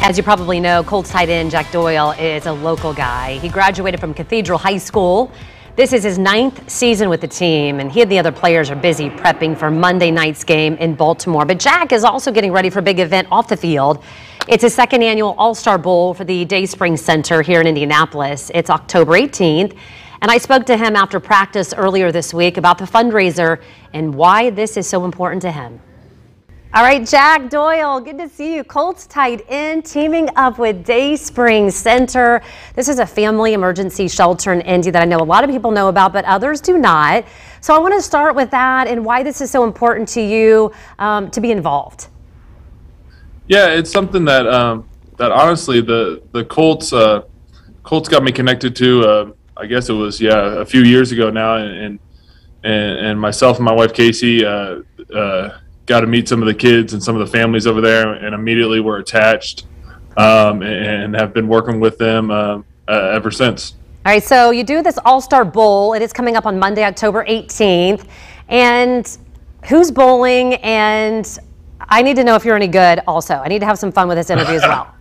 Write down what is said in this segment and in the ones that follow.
As you probably know, Colts tight end Jack Doyle is a local guy. He graduated from Cathedral High School. This is his ninth season with the team, and he and the other players are busy prepping for Monday night's game in Baltimore. But Jack is also getting ready for a big event off the field. It's a second annual All-Star Bowl for the Dayspring Center here in Indianapolis. It's October 18th, and I spoke to him after practice earlier this week about the fundraiser and why this is so important to him. All right, Jack Doyle, good to see you. Colts tight end teaming up with Dayspring Center. This is a family emergency shelter in Indy that I know a lot of people know about, but others do not. So I want to start with that and why this is so important to you um, to be involved. Yeah, it's something that um, that honestly the the Colts uh, Colts got me connected to. Uh, I guess it was yeah a few years ago now, and and and myself and my wife Casey. Uh, uh got to meet some of the kids and some of the families over there, and immediately were attached um, and have been working with them uh, uh, ever since. All right, so you do this All Star Bowl. It is coming up on Monday, October 18th. And who's bowling? And I need to know if you're any good also. I need to have some fun with this interview as well.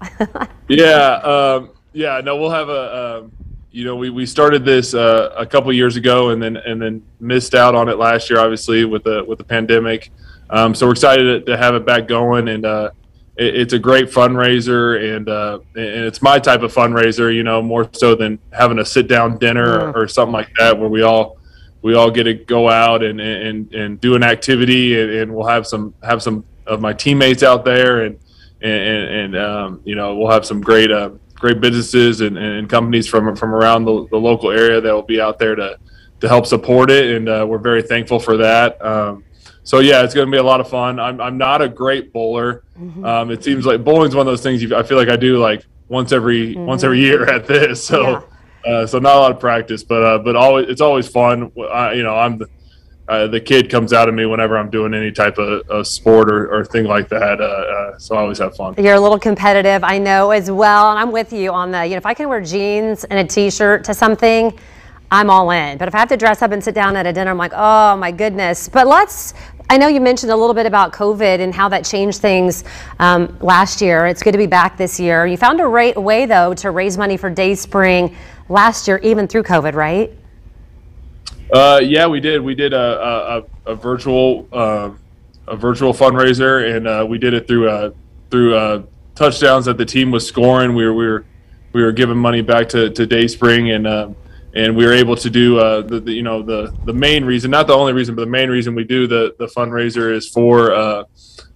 yeah, um, yeah, no, we'll have a. Um, you know, we, we started this uh, a couple years ago, and then and then missed out on it last year, obviously with the with the pandemic. Um, so we're excited to, have it back going, and uh, it, it's a great fundraiser, and uh, and it's my type of fundraiser, you know, more so than having a sit down dinner or, or, something like that, where we all we all get to go out and and, and do an activity, and, and we'll have some have some of my teammates out there, and and, and um, you know we'll have some great uh, great businesses and, and companies from from around the, the local area that will be out there to to help support it, and uh, we're very thankful for that. Um, so yeah, it's going to be a lot of fun. I'm I'm not a great bowler. Mm-hmm. Um, it seems like bowling's one of those things you, I feel like I do like once every mm-hmm. once every year at this. So yeah. uh, so not a lot of practice, but uh, but always it's always fun. I, you know, I'm the uh, the kid comes out of me whenever I'm doing any type of, of sport or, or thing like that. Uh, uh, so I always have fun. You're a little competitive, I know as well, and I'm with you on the. You know, if I can wear jeans and a t-shirt to something. I'm all in. But if I have to dress up and sit down at a dinner, I'm like, oh my goodness. But let's I know you mentioned a little bit about COVID and how that changed things um, last year. It's good to be back this year. You found a, ra- way, though, to raise money for Dayspring last year, even through COVID, right? Uh, yeah, we did. We did a, a, a virtual uh, a virtual fundraiser, and uh, we did it through uh, through uh, touchdowns that the team was scoring. We were we were we were giving money back to, to Dayspring, and um, and we were able to do uh, the, the, you know the the main reason, not the only reason, but the main reason we do the the fundraiser is for uh,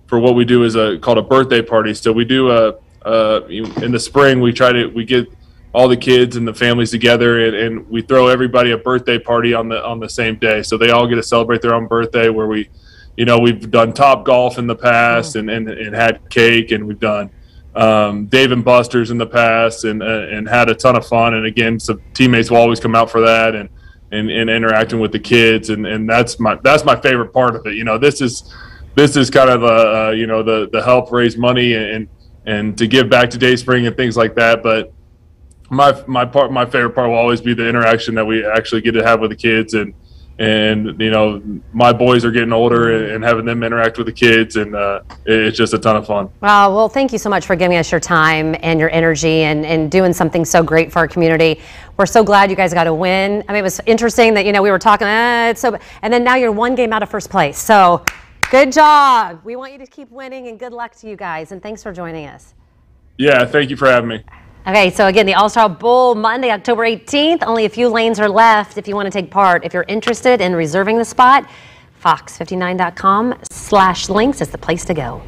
for what we do is a called a birthday party. So we do a uh, in the spring we try to we get all the kids and the families together and, and, we throw everybody a birthday party on the on the same day. So they all get to celebrate their own birthday where we you know we've done Topgolf in the past and, and, and had cake and we've done um, Dave and Buster's in the past and uh, and had a ton of fun. And again, some teammates will always come out for that and and, and interacting with the kids. And, and that's my that's my favorite part of it. You know, this is this is kind of a, uh, you know the the help raise money and and to give back to Dayspring and things like that. But my my part my favorite part will always be the interaction that we actually get to have with the kids and and you know my boys are getting older and having them interact with the kids and uh, it's just a ton of fun. Wow well thank you so much for giving us your time and your energy and, and doing something so great for our community. We're so glad you guys got a win. I mean it was interesting that you know we were talking eh, so and then now you're one game out of first place. So good job. We want you to keep winning and good luck to you guys. And thanks for joining us. Yeah thank you for having me Okay, so again, the All Star Bowl Monday, October 18th. Only a few lanes are left if you want to take part. If you're interested in reserving the spot, fox59.com slash links is the place to go.